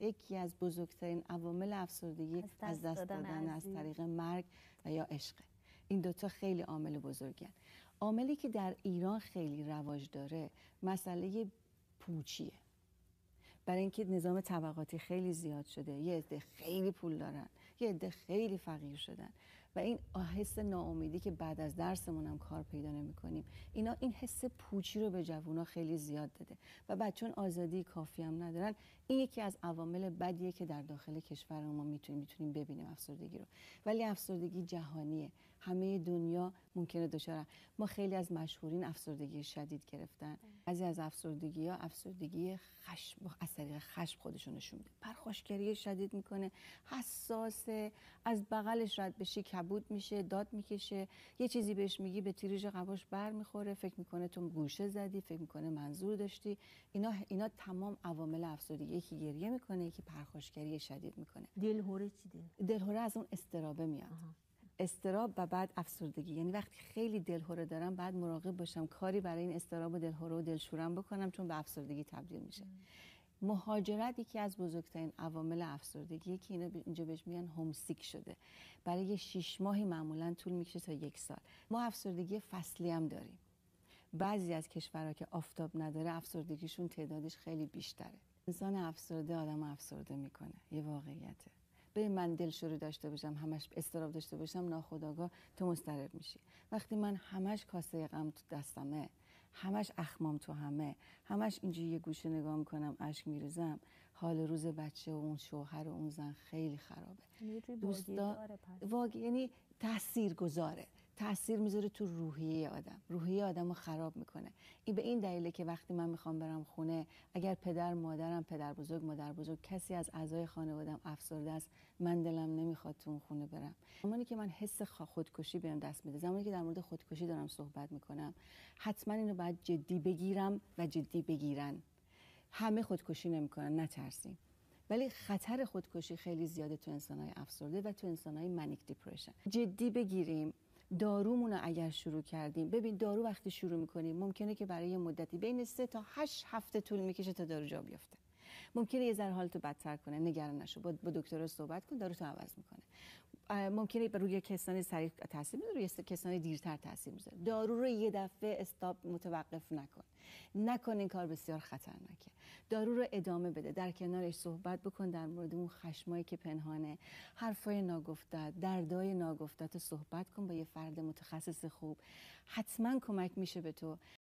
یکی از بزرگترین عوامل افسردگی از دست, دادن, از طریق مرگ و یا عشق. این دوتا خیلی عامل بزرگن. عاملی که در ایران خیلی رواج داره مسئله پوچیه. برای اینکه نظام طبقاتی خیلی زیاد شده یه عده خیلی پول دارن یه عده خیلی فقیر شدن. و این حس ناامیدی که بعد از درسمون هم کار پیدا نمی کنیم اینا این حس پوچی رو به جوونا خیلی زیاد داده. و بعد چون آزادی کافی هم ندارن این یکی از عوامل بدیه که در داخل کشور ما می‌تونیم می‌تونیم ببینیم افسردگی رو. ولی افسردگی جهانیه. همه دنیا ممکنه دچار ما خیلی از مشهورین افسردگی شدید گرفتن. بعضی از افسردگی ها افسردگی خشم از طریق خشم خودشون نشون میده. پرخاشگری شدید می‌کنه. حساسه. از بغلش رد بشی کبود میشه داد می‌کشه. یه چیزی بهش میگی به تیریج قباش بر می‌خوره فکر می‌کنه تو گوشه زدی فکر می‌کنه منظور داشتی. اینا اینا تمام عوامل افسردگی یکی گریه می‌کنه یکی پرخاشگری شدید می‌کنه. دلهوره چی دل؟ دلهوره از اون استرابه میاد. استراب و بعد افسردگی. یعنی وقتی خیلی دلهوره دارم بعد مراقب باشم کاری برای این استراب و دلهوره و دلشورم بکنم چون به افسردگی تبدیل میشه. مهاجرت یکی از بزرگترین عوامل افسردگی که اینا اینجا بهش میگن هومسیک شده. برای شیش ماهی معمولا طول می‌کشه تا یک سال. ما افسردگی فصلی هم داریم. بعضی از کشورها که آفتاب نداره افسردگیشون تعدادش خیلی بیشتره. انسان افسرده آدم افسرده می‌کنه. یه واقعیته. به من دلشوری داشته باشم همش استراب داشته باشم ناخداگاه تو مضطرب میشی. وقتی من همش کاسه غم تو دستمه همش اخمام تو همه. همش اینجوری یه گوشه نگاه می‌کنم اشک میریزم. حال روز بچه و اون شوهر و اون زن خیلی خرابه. دوستا واقع یعنی تاثیر گذاره تاثیر می‌ذاره تو روحیه آدم. روحیه آدم رو خراب می‌کنه. این به این دلیله که وقتی من می‌خوام برم خونه اگر پدر مادرم پدر بزرگ مادر بزرگ کسی از اعضای خانوادم افسرده است من دلم نمی‌خواد تو اون خونه برم. زمانی که من حس خودکشی بهم دست میده زمانی که در مورد خودکشی دارم صحبت می‌کنم حتما اینو باید جدی بگیرم و جدی بگیرن. همه خودکشی نمی‌کنن نترسیم. ولی خطر خودکشی خیلی زیاده تو انسانهای افسرده و تو انسانهای منیک دیپرشن جدی بگیریم. دارومون رو اگر شروع کردیم. ببین دارو وقتی شروع می‌کنیم ممکنه که برای مدتی بین سه تا هشت هفته طول می‌کشه تا دارو جا بیفته. ممکنه یه ذره حالتو بدتر کنه. نگران نشو. با, با دکتر صحبت کن دارو تو عوض می‌کنه. ممکنه روی کسانی سریع تاثیر می‌ذاره روی کسانی دیرتر تاثیر می‌ذاره. دارو رو یه دفعه استاپ متوقف نکن. نکن این کار بسیار خطرناکه. دارو رو ادامه بده در کنارش صحبت بکن در مورد اون خشمایی که پنهانه حرفای ناگفته دردای ناگفته صحبت کن با یه فرد متخصص خوب. حتما کمک میشه به تو.